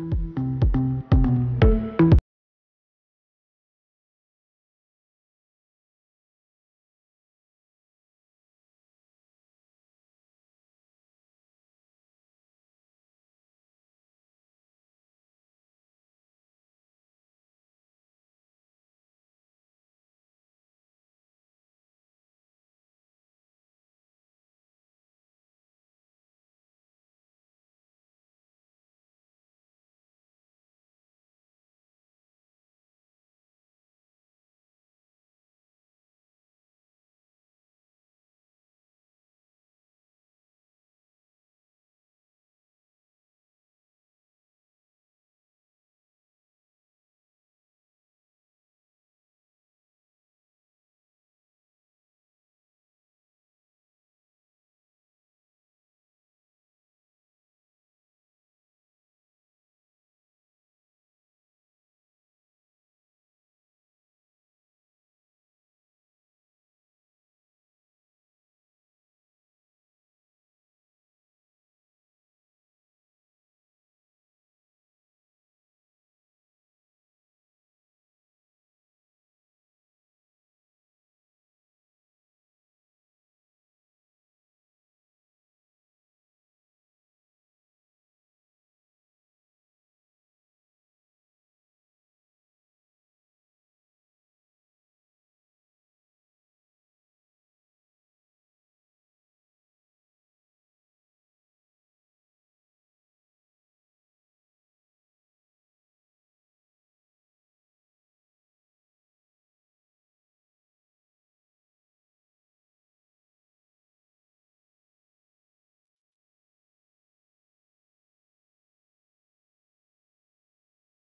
you